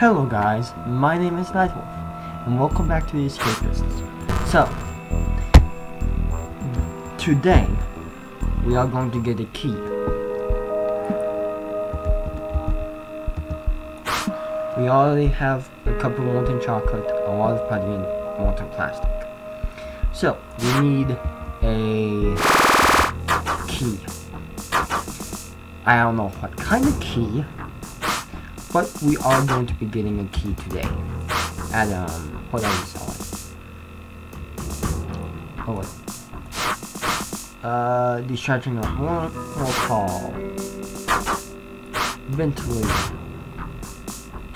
Hello guys, my name is Nightwolf, and welcome back to the Escapists. So, today, we are going to get a key. We already have a cup of molten chocolate, a lot of putty, and molten plastic. So, we need a key. I don't know what kind of key, but we are going to be getting a key today. At, um, what are we selling? Oh, wait. Uh, discharging of more, more call. Ventilator.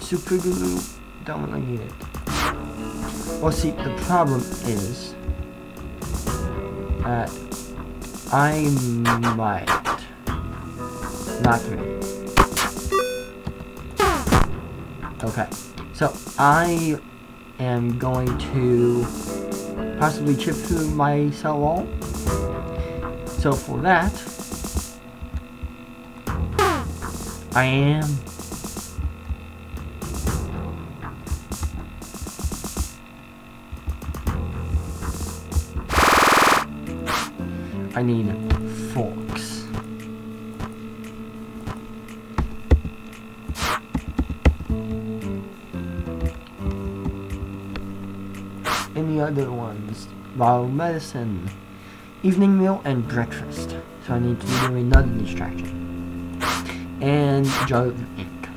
Super glue, don't really need it. Well, see, the problem is that I might not me. Okay, so I am going to possibly chip through my cell wall. So for that, I am I need forks. Other ones? Bottle medicine, evening meal, and breakfast. So I need to do another distraction. And jar of ink.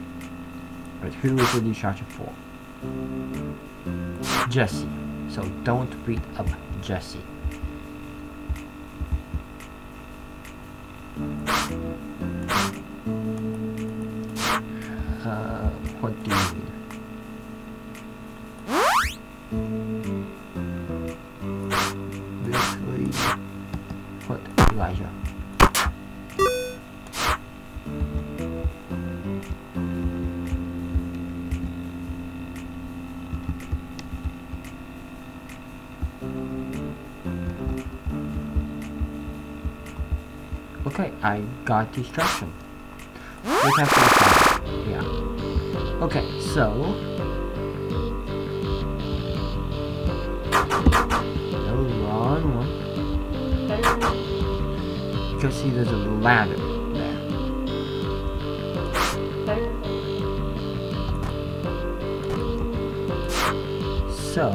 But who is the distraction for? Jesse. So don't beat up Jesse. Got distraction. We have to Yeah. Okay, so no wrong one. You can see there's a ladder there. So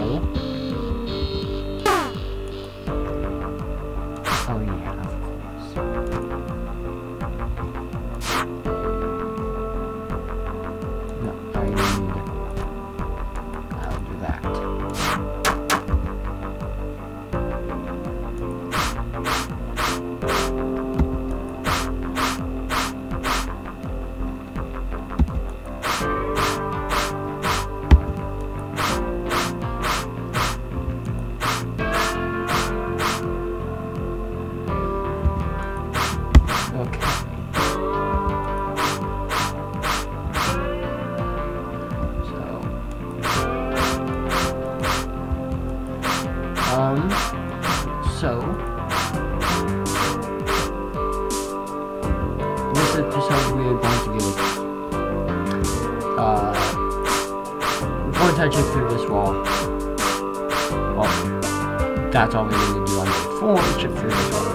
that's all we need to do on the four, check through this wall.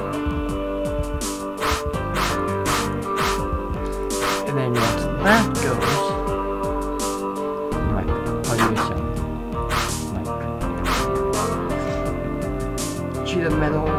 And then once that goes, what do you say? Mike. Sheet of metal.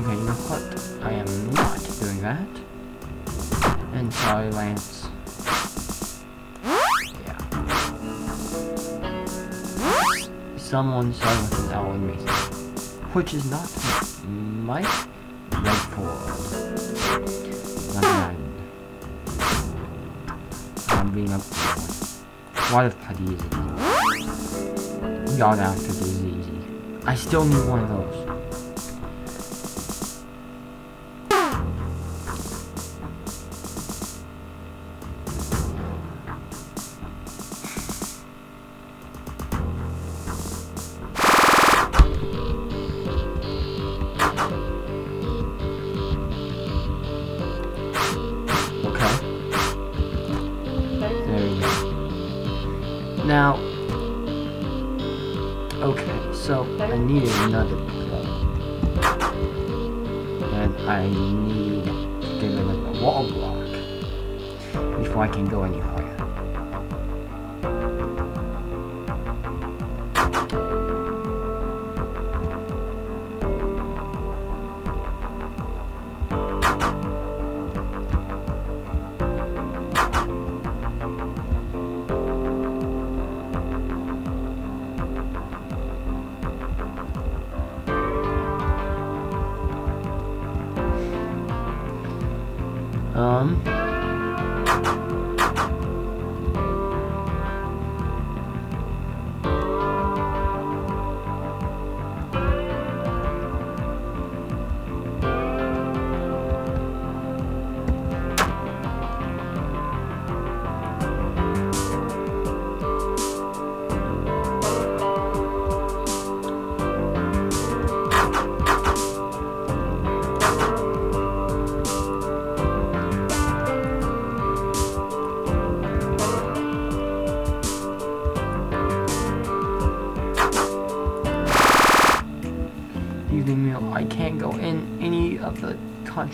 Okay, you know what? I am not doing that. And sorry, Lance. Yeah. Someone started with an L in me, which is not Mike Redford. Mine. I'm being up. What if Putty is easy? God after easy. I still need one of those.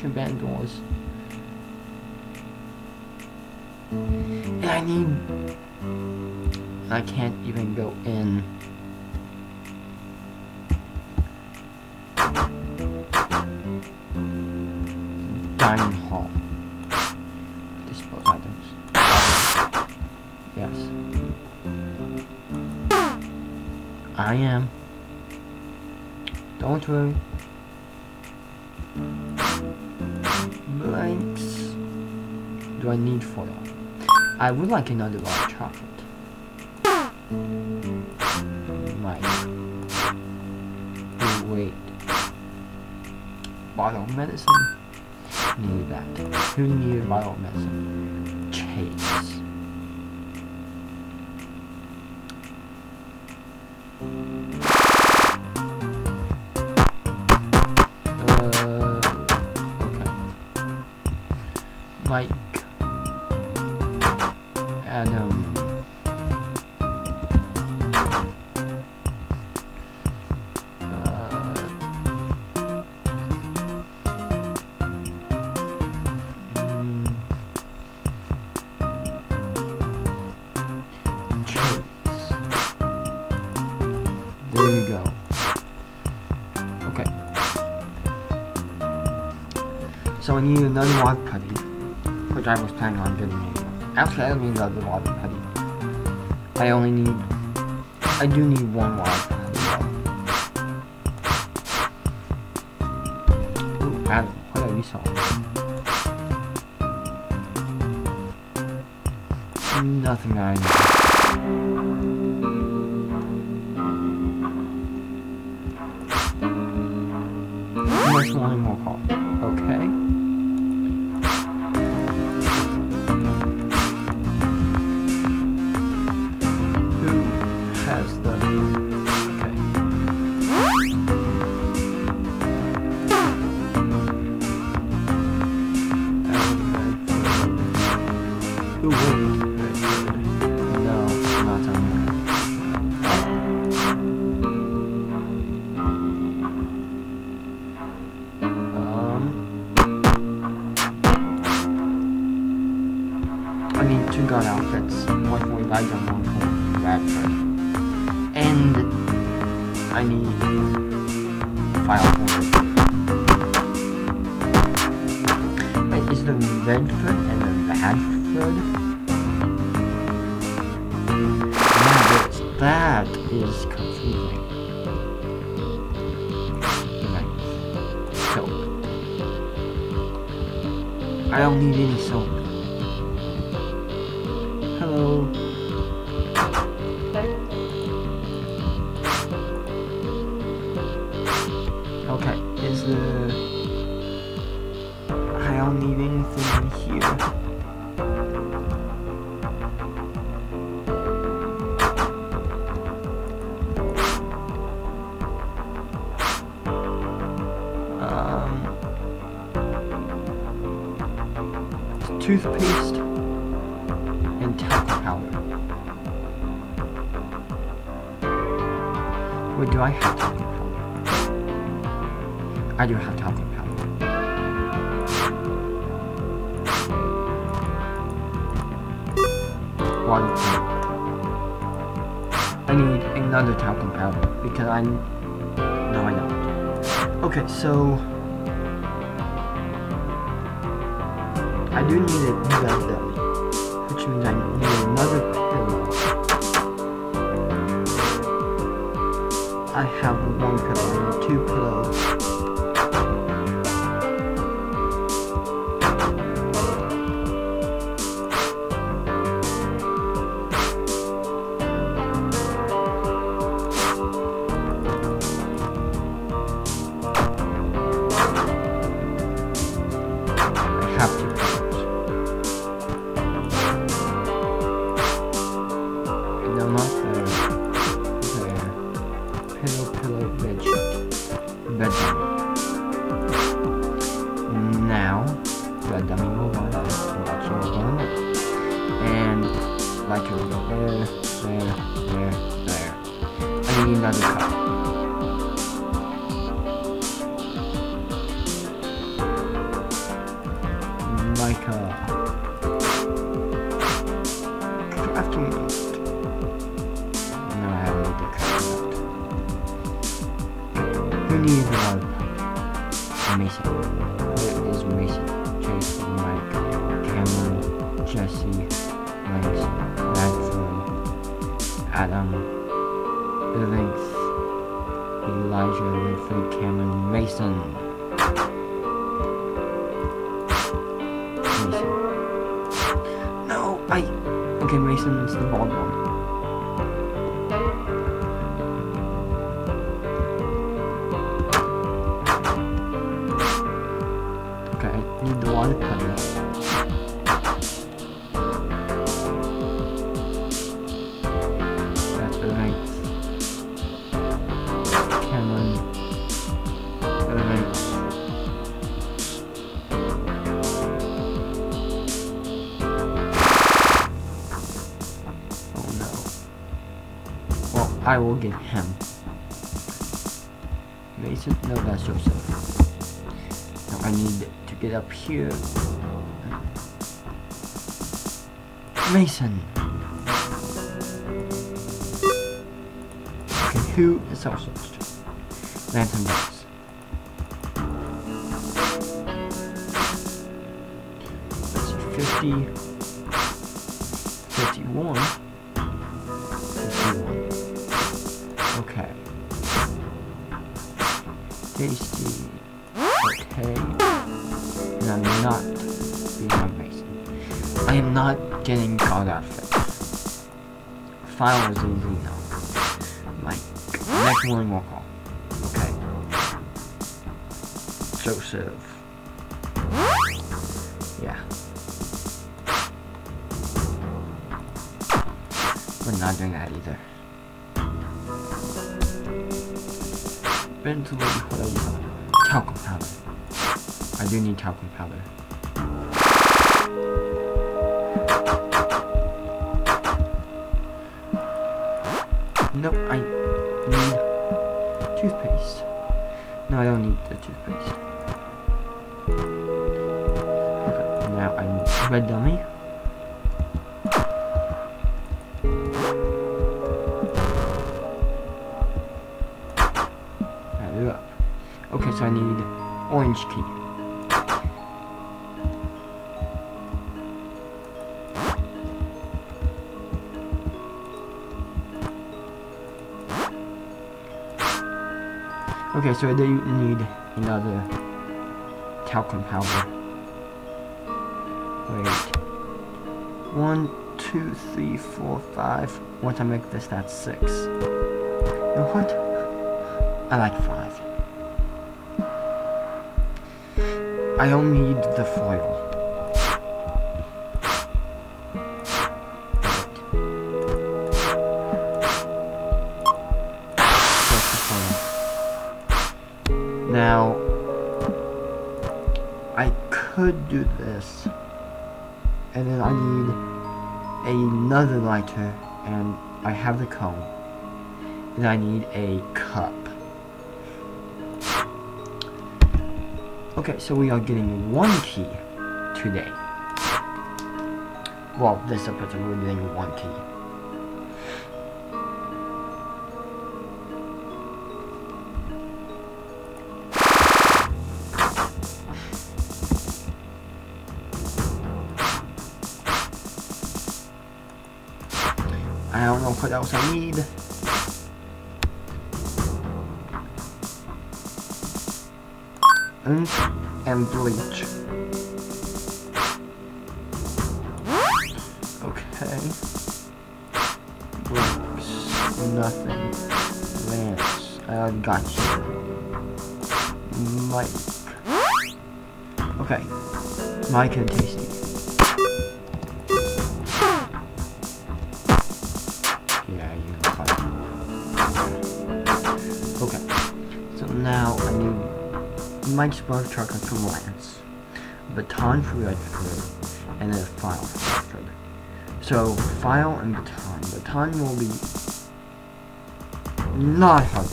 Contraband doors. And I need. I can't even go in. Dining hall. Dispose items. Yes. I am. Don't worry. Blanks. Do I need foil? I would like another white chocolate. Right. Oh, wait. Bottle of medicine? Need that. Who needed bottle of medicine? Chase. So I need another water putty, which I was planning on getting. Actually, I don't need another water putty. I only need, I do need one water putty. Ooh, Adam, what are you selling? Nothing I need. The Redford and the Radford? This, that is confusing. Right. Soap. I don't need any soap. I have talcum powder? I do have talcum powder. One. I need another talcum powder because I. No, I don't. Okay, so. I do need new belly, which means I need I have one pillow, need two pillows. Lance, Radford, Adam, Lynx, Elijah, Redford, Cameron, Mason. Mason. No, I. Okay, Mason is the bald one. I will get him. Mason? No, that's Joseph. Now I need to get up here. Mason! Okay, who is also Lantern Box. Let's 50, 51, 51. Tasty. Okay. And I'm not being amazing. I am not getting called outfit. File is easy enough. Like, next morning we'll call. Okay. Joseph. Yeah. We're not doing that either. Been to lady what I. Talcum powder. I do need talcum powder. Nope, I need toothpaste. No, I don't need the toothpaste. Okay, now I need red dummy. Okay, so I do need another talcum powder. Wait. One, two, three, four, five. Once I make this, that's six. You know what? I like five. I don't need the foil. Foil. Now, I could do this, and then I need another lighter, and I have the comb, and I need a cup. Okay, so we are getting one key today. Well, this episode we're getting one key. And bleach. Okay. Nothing. Lance. I got you. Mike. Okay. Mike and Tasty. Mike's Bar Chocolate from Lance, Baton for Redford, and then file for Redford. So, file and baton. Baton will be not get.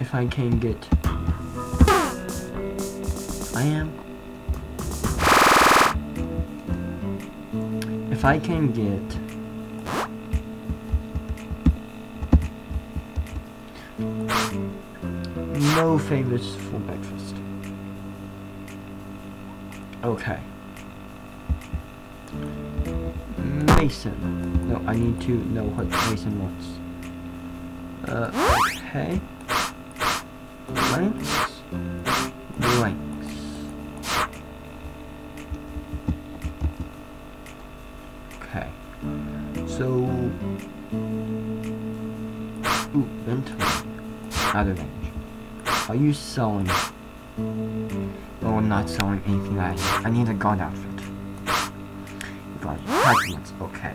If I can get... I am... If I can get... Favorites for breakfast. Okay. Mason. No, I need to know what Mason wants. Uh, okay. Blanks. Blanks. Okay. So... Ooh. Out of range. Are you selling? Oh, I'm not selling anything I I need a guard outfit. God, pigments, okay.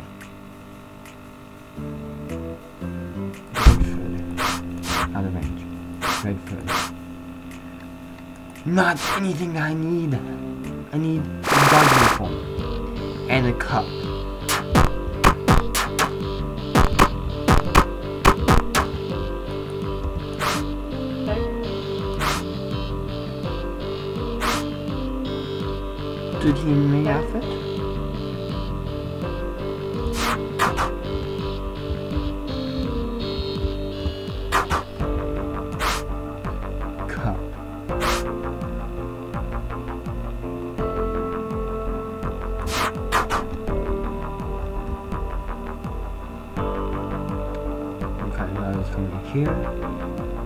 Redford. Out of range. Redford. Not anything that I need. I need a guard uniform. And a cup. Did make outfit? Cup. Okay, now it's be here.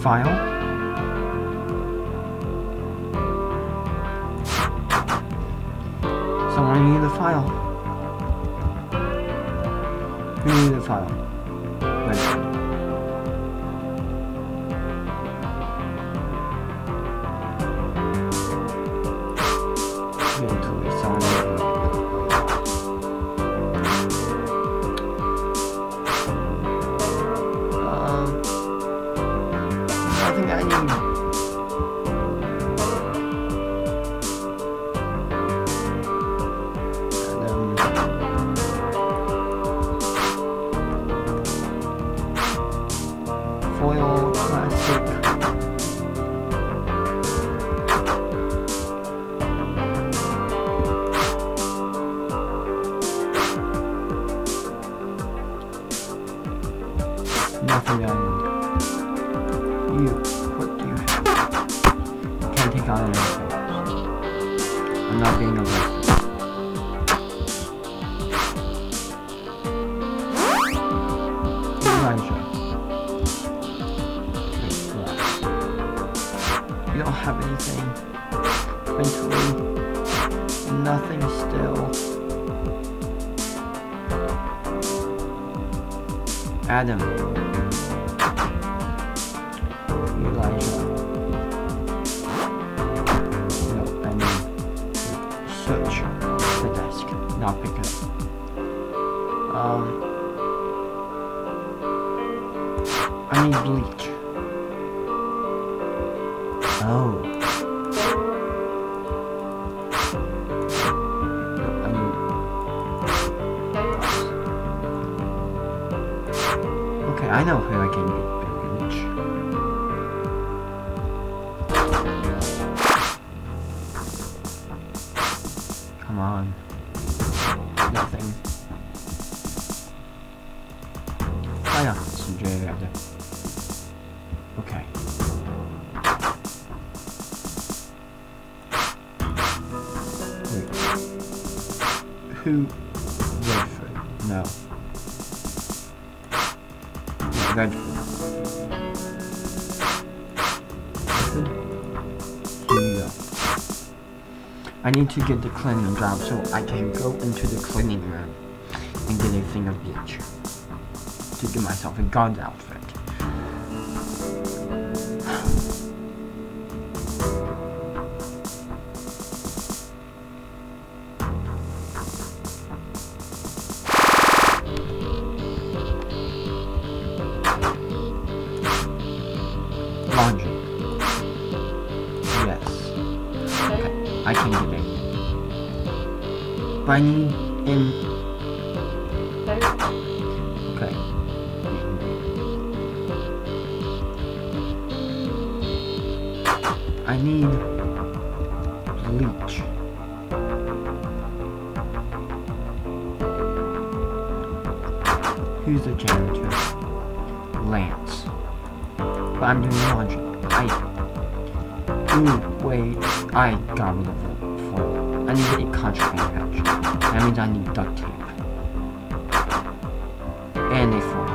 File. Someone need the file. Who need the file? you, what do you have? I can't take out anything. I'm not being arrested. You don't have anything. Mentally, nothing still. Adam. Who Redford? No. Go. I need to get the cleaning job so I can go into the cleaning room and get a thing of bleach to give myself a guard outfit. I got rid of the foil. I need a contraband pouch. That means I need duct tape and a foil.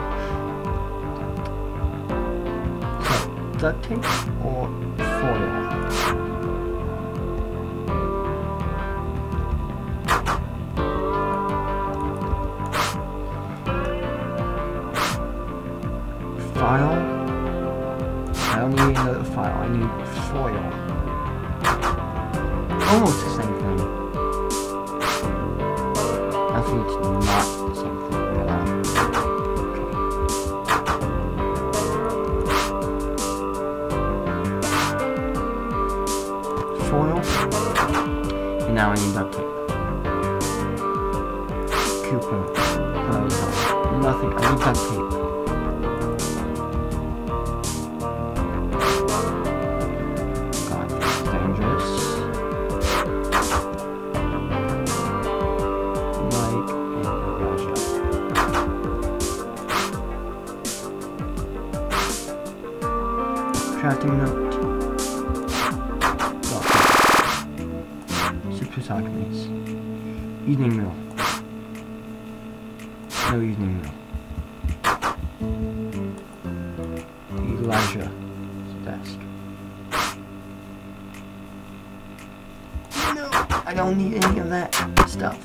So, duct tape or foil? File? I don't need another file, I need foil. Almost Socrates. Evening meal. No evening meal. Elijah. Desk. No, I don't need any of that stuff.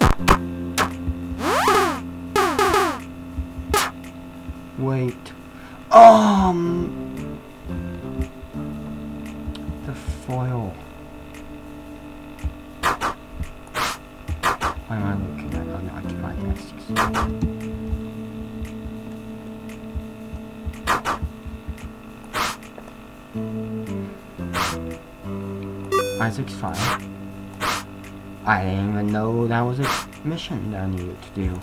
Wait. Um. 665. I didn't even know that was a mission that I needed to do.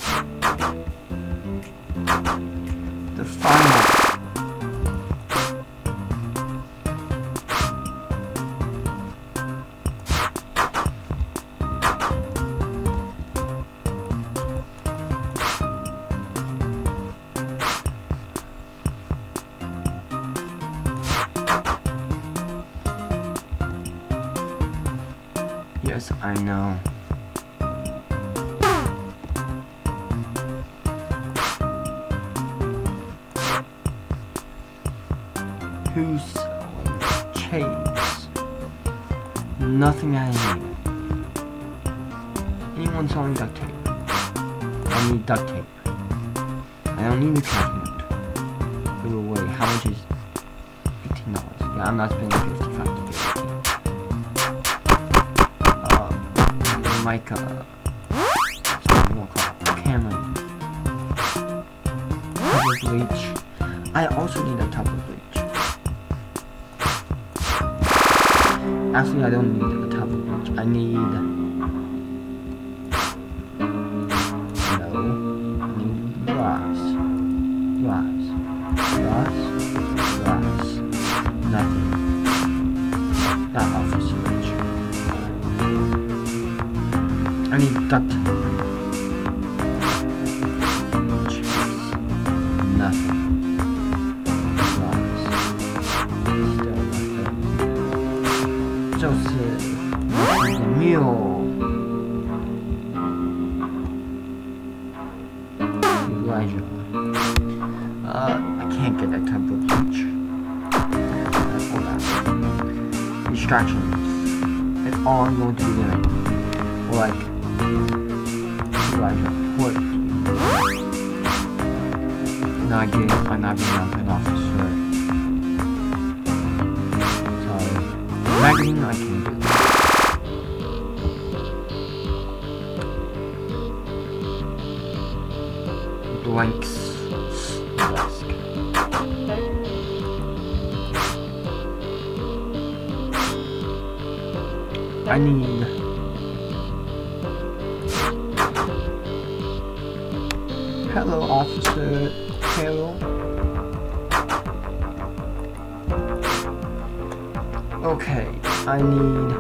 The final Nothing I need. Anyone selling duct tape? I need duct tape. I don't need a. By the way, how much is eighteen dollars? Yeah, I'm not spending fifty-five to fifty. Uh, mic, uh. Tub bleach. I also need a tub Actually, I don't need a bleach. I need. Elijah. Uh, I can't get that type of bleach. Uh, hold on. Distractions. It's all I'm going to be doing. Like, Elijah, what? Not getting, I'm not being up an officer. Sorry. Magazine, I can do. I need. Hello, Officer Carol. Okay, I need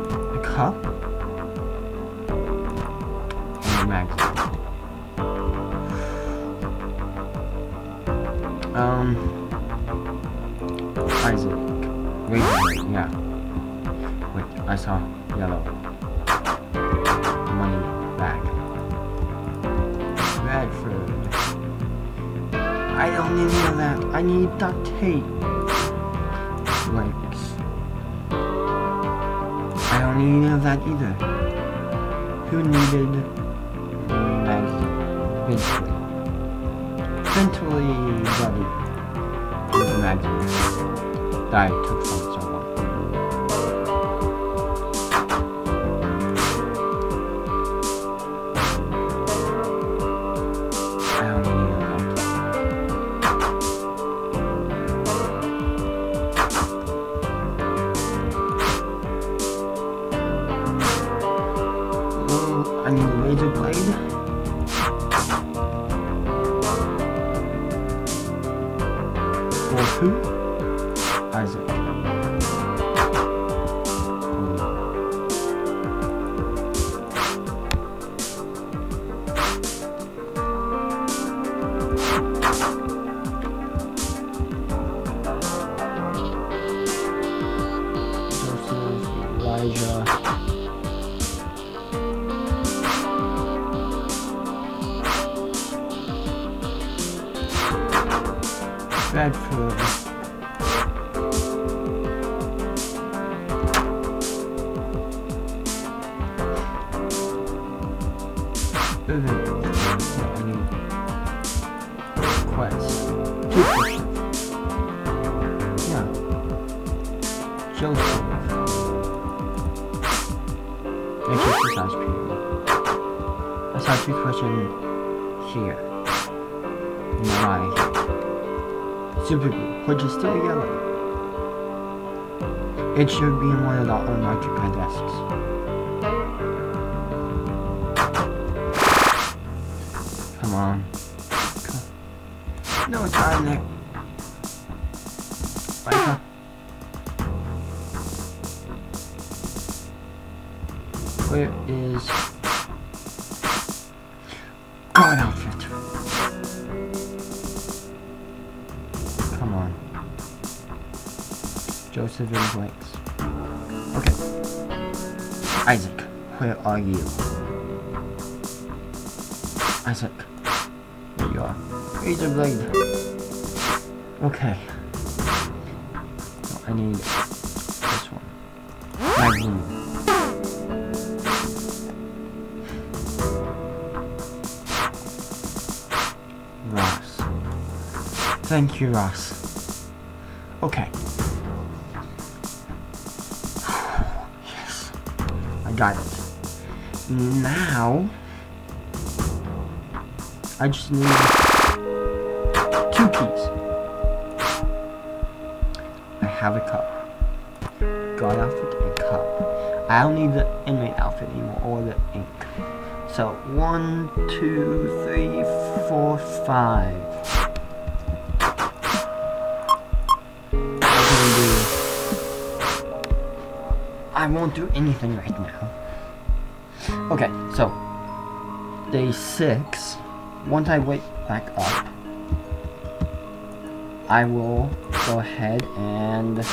I don't need any of that. I need duct tape. Legs. I don't need any of that either. Who needed magazine? Eventually. Eventually, buddy. Magazine. That I took from Joseph. Make exercise period. I saw toothbrush in here. Eye. Super glue, which is still yellow. It should be in one of the unoccupied desks. Come on. No, it's not in there. Are you? Isaac. There you are. Razor blade. Okay. I need this one. Magnum. Ross. Thank you, Ross. Okay. yes. I got it. Now, I just need two keys. I have a cup. Guard outfit and cup. I don't need the inmate outfit anymore or the ink. So one, two, three, four, five. I won't do anything right now. Okay, so day six. Once I wake back up, I will go ahead and wait.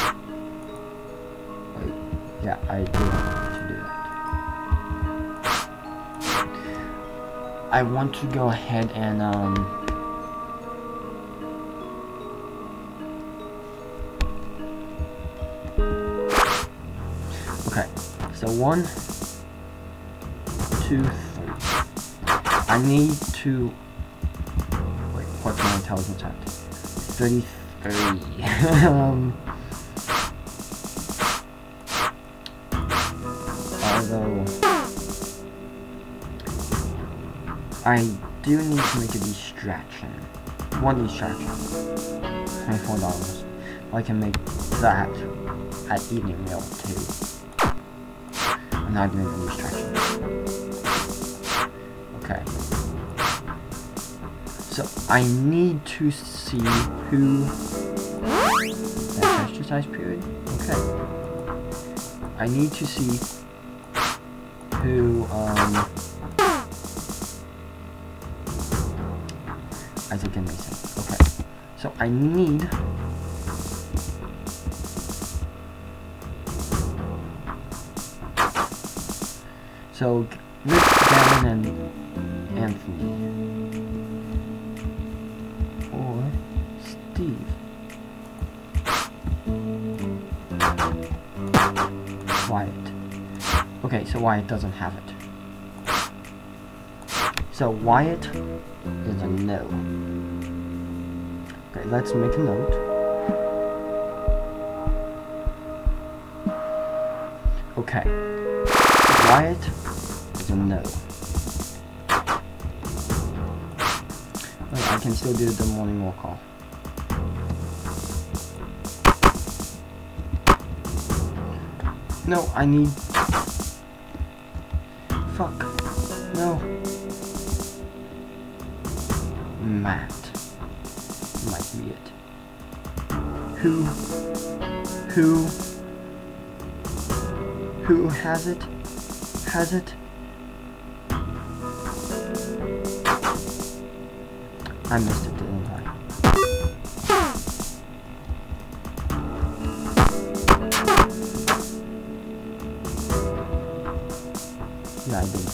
Yeah, I do want to do that. I want to go ahead and um Okay, so one, two, three. I need to wait. What's my intelligence at? Thirty-three. um. Although I do need to make a distraction. One distraction. Twenty-four dollars. I can make that at evening meal too. I'm not doing a distraction. Okay. So I need to see who that exercise period. Okay. I need to see who um Isaac and Mason. Okay. So I need So Rick, Gavin, and Anthony. Or Steve. Wyatt. Okay, so Wyatt doesn't have it. So Wyatt is a no. Okay, let's make a note. Okay. Wyatt is a no. I can still do the morning walk call. No, I need. Fuck. No. Matt. Might be it. Who? Who? Who has it? Has it? I missed it, didn't I? Yeah, I did.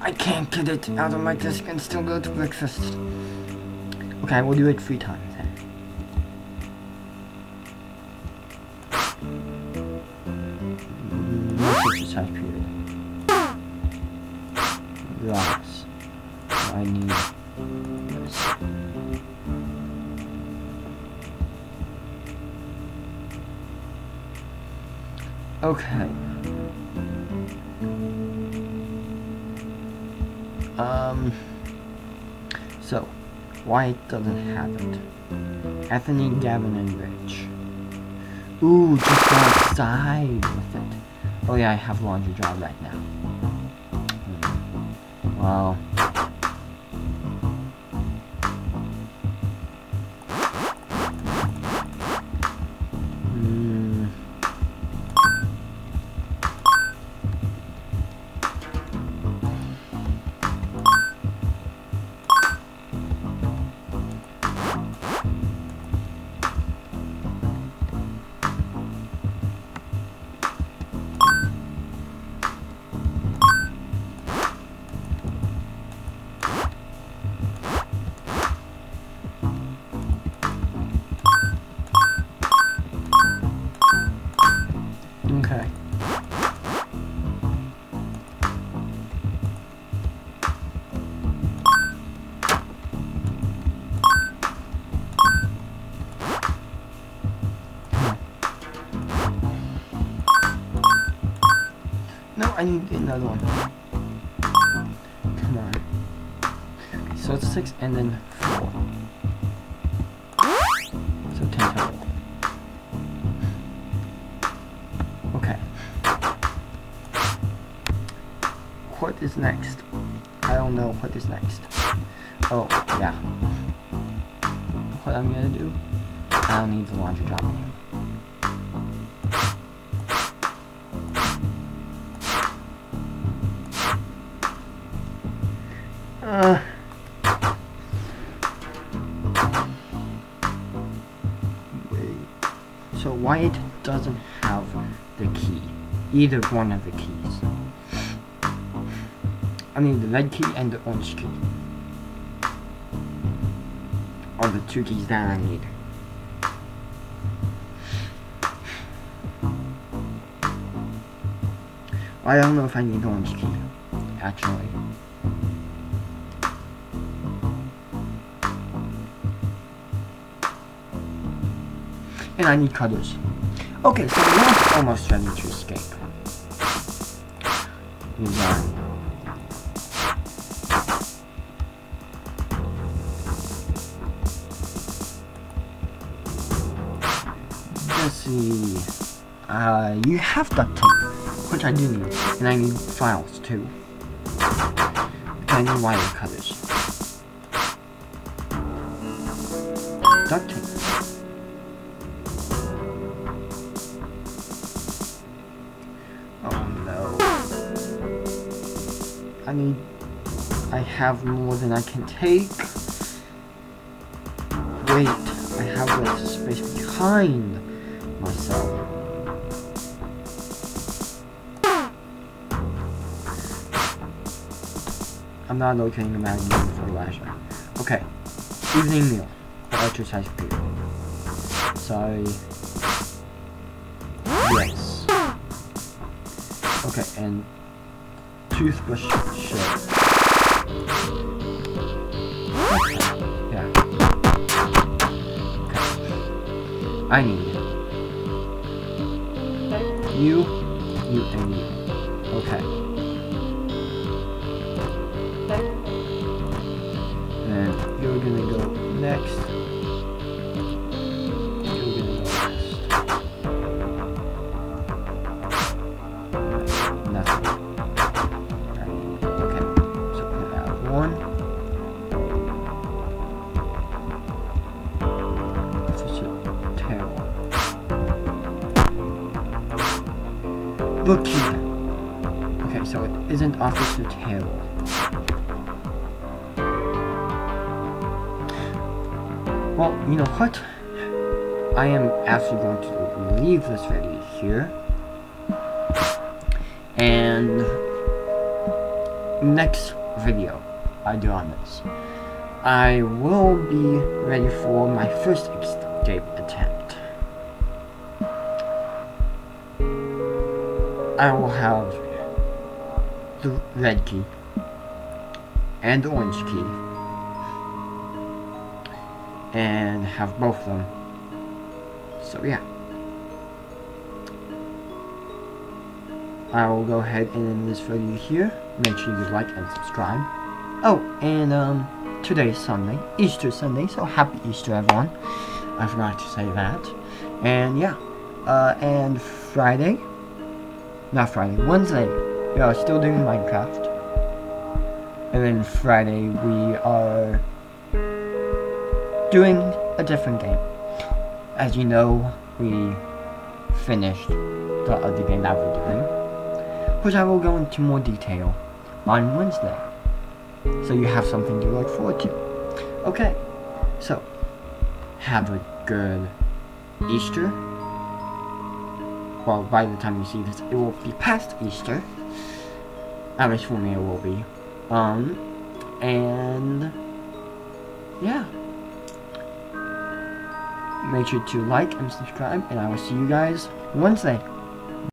I can't get it out of my desk and still go to breakfast. Okay, we'll do it three times No exercise period. Yes. I need this. Okay. Um. So, Wyatt doesn't have it. Anthony, Gavin, and Rich. Ooh, just outside with it. Oh yeah, I have laundry job right now. Hmm. Well. I need another one. Come on. So it's six and then four. So ten total. Okay. What is next? I don't know what is next. Oh, yeah. What I'm gonna do? I don't need the laundry job Either one of the keys. I mean the red key and the orange key. Are the two keys that I need. I don't know if I need the orange key, actually. And I need cutters. Okay, so we're almost ready to escape. Let's see. Uh, you have duct tape, which I do need, and I need files too. I need wire cutters. Duct tape. Need. I have more than I can take. Wait, I have less space behind myself. I'm not locating a magnet for Lasher. Okay. Evening meal. for Exercise period. Sorry. Yes. Okay, and toothbrush. I need you, you, and you. Okay. Actually going to leave this video here. And next video I do on this, I will be ready for my first escape attempt. I will have the red key and the orange key and have both of them. So yeah. I will go ahead and end this video here. Make sure you like and subscribe. Oh, and um, today is Sunday, Easter Sunday, so happy Easter everyone. I forgot to say that. And yeah, uh, and Friday, not Friday, Wednesday, we are still doing Minecraft. And then Friday we are doing a different game. As you know, we finished the other game that we're doing, which I will go into more detail on Wednesday. So you have something to look forward to. Okay, so have a good Easter. Well, by the time you see this, it will be past Easter. At least for me, it will be. Um, and yeah make sure to like and subscribe and I will see you guys Wednesday.